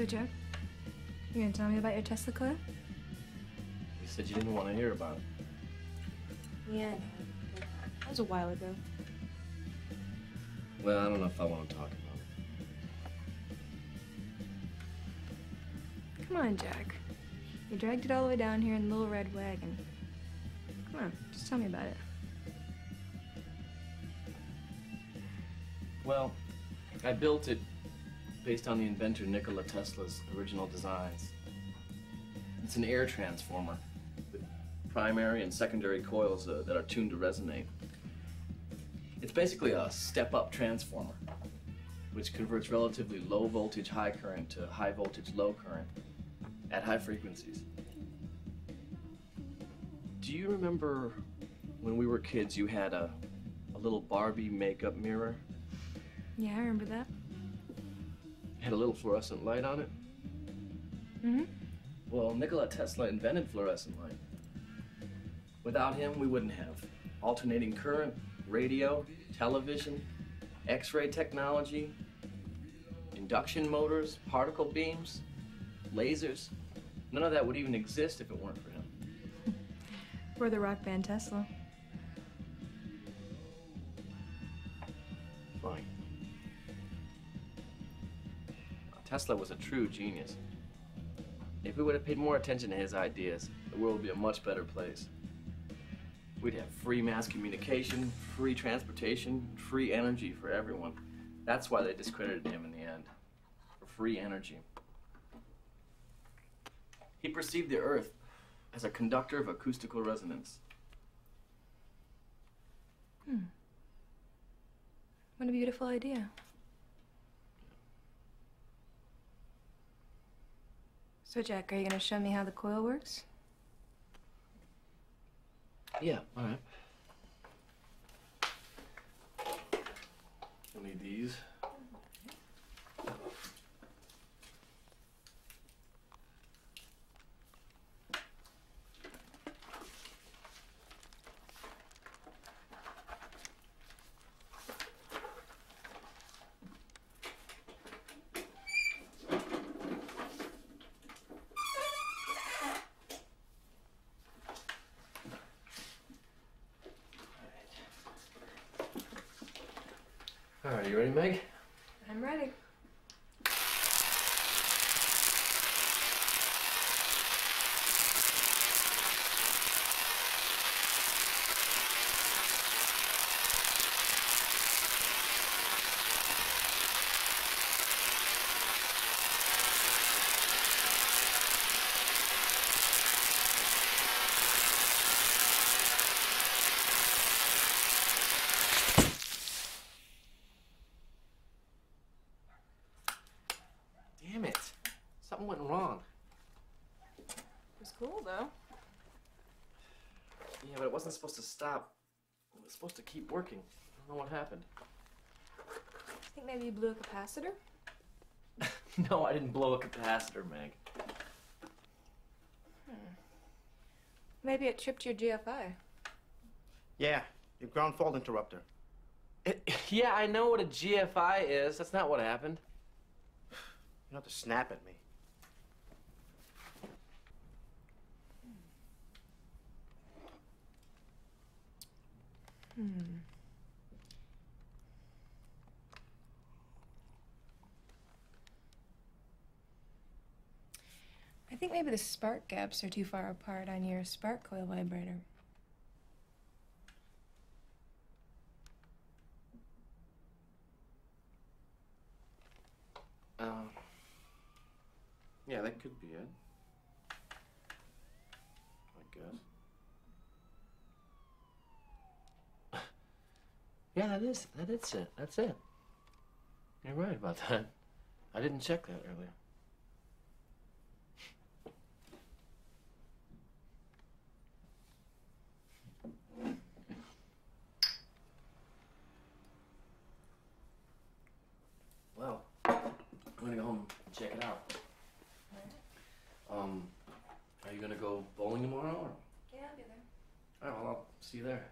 So, Jack, you gonna tell me about your Tesla coil? You said you didn't want to hear about it. Yeah, that was a while ago. Well, I don't know if I want to talk about it. Come on, Jack. You dragged it all the way down here in the little red wagon. Come on, just tell me about it. Well, I built it based on the inventor Nikola Tesla's original designs. It's an air transformer with primary and secondary coils uh, that are tuned to resonate. It's basically a step-up transformer, which converts relatively low voltage high current to high voltage low current at high frequencies. Do you remember when we were kids you had a, a little Barbie makeup mirror? Yeah, I remember that. Had a little fluorescent light on it? Mm-hmm. Well, Nikola Tesla invented fluorescent light. Without him, we wouldn't have alternating current, radio, television, X-ray technology, induction motors, particle beams, lasers. None of that would even exist if it weren't for him. We're the rock band Tesla. Fine. Tesla was a true genius. If we would have paid more attention to his ideas, the world would be a much better place. We'd have free mass communication, free transportation, free energy for everyone. That's why they discredited him in the end. For free energy. He perceived the Earth as a conductor of acoustical resonance. Hmm. What a beautiful idea. So, Jack, are you gonna show me how the coil works? Yeah, all right. You'll need these. You ready, Meg? I'm ready. Damn it. Something went wrong. It was cool, though. Yeah, but it wasn't supposed to stop. It was supposed to keep working. I don't know what happened. I think maybe you blew a capacitor? no, I didn't blow a capacitor, Meg. Hmm. Maybe it tripped your GFI. Yeah, your ground fault interrupter. yeah, I know what a GFI is. That's not what happened. You don't have to snap at me. Hmm. I think maybe the spark gaps are too far apart on your spark coil vibrator. Um, yeah, that could be it. I guess. Yeah, that is that is it. That's it. You're right about that. I didn't check that earlier. Well, I'm gonna go home and check it out. Um, are you gonna go bowling tomorrow? Or? Yeah, I'll be there. All right, well, I'll see you there.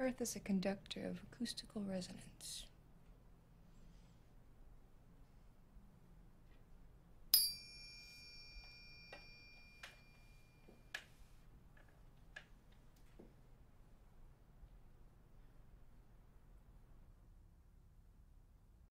Earth is a conductor of acoustical resonance.